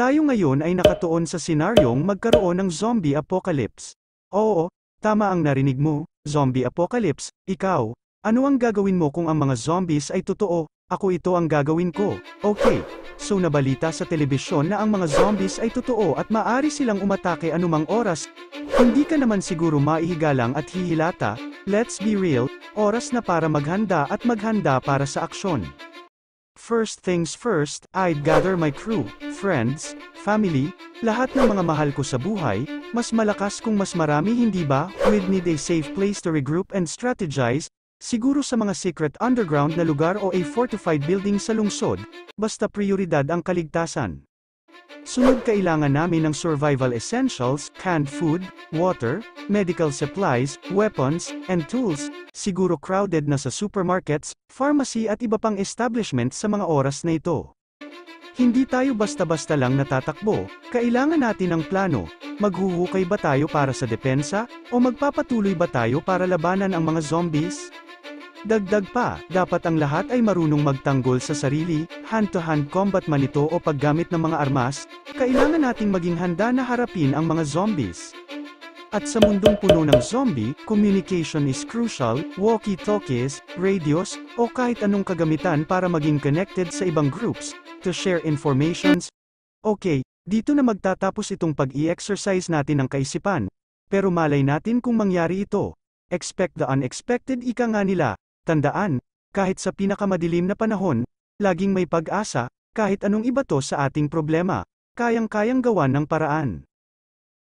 Tayo ngayon ay nakatuon sa senaryong magkaroon ng zombie apocalypse. Oo, tama ang narinig mo, zombie apocalypse, ikaw. Ano ang gagawin mo kung ang mga zombies ay totoo? Ako ito ang gagawin ko. Okay, so nabalita sa telebisyon na ang mga zombies ay totoo at maari silang umatake anumang oras. Hindi ka naman siguro maihigalang at hihilata, let's be real, oras na para maghanda at maghanda para sa aksyon. First things first, I'd gather my crew, friends, family, lahat ng mga mahal ko sa buhay, mas malakas kung mas marami hindi ba, we'd need a safe place to regroup and strategize, siguro sa mga secret underground na lugar o a fortified building sa lungsod, basta prioridad ang kaligtasan. Sunod kailangan namin ng survival essentials, canned food, water, medical supplies, weapons, and tools, siguro crowded na sa supermarkets, pharmacy at iba pang establishment sa mga oras na ito. Hindi tayo basta-basta lang natatakbo, kailangan natin ng plano, maghuhukay ba tayo para sa depensa, o magpapatuloy ba tayo para labanan ang mga zombies? Dagdag pa, dapat ang lahat ay marunong magtanggol sa sarili, hand-to-hand combat man ito o paggamit ng mga armas, kailangan nating maging handa na harapin ang mga zombies. At sa mundong puno ng zombie, communication is crucial, walkie-talkies, radios, o kahit anong kagamitan para maging connected sa ibang groups, to share informations. Okay, dito na magtatapos itong pag-i-exercise natin ng kaisipan. Pero malay natin kung mangyari ito. Expect the unexpected ika nga nila. Tandaan, kahit sa pinakamadilim na panahon, laging may pag-asa, kahit anong ibato sa ating problema, kayang-kayang gawan ng paraan.